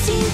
私を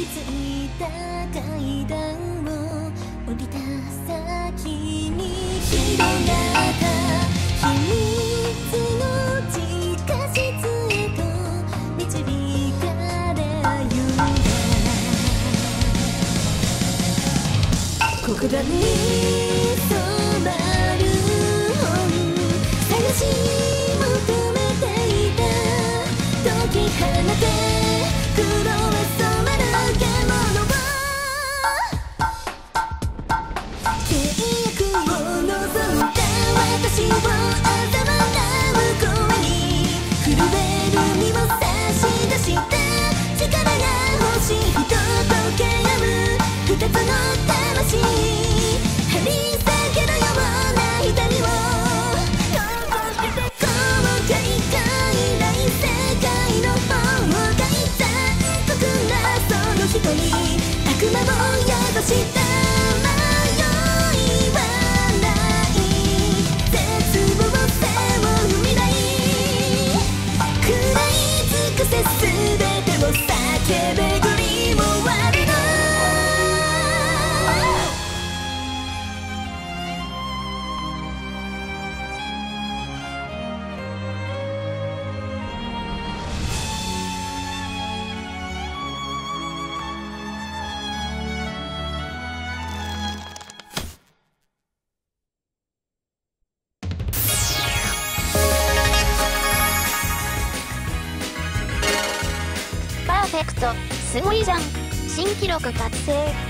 りついた階段を降りた先に広がった秘密の地下室へと導かれゆいた黒板に染まる本探し悪魔を宿した迷いはない絶望さを生みない食らい尽くせ全てを叫べ。フェクトすごいじゃん。新記録達成。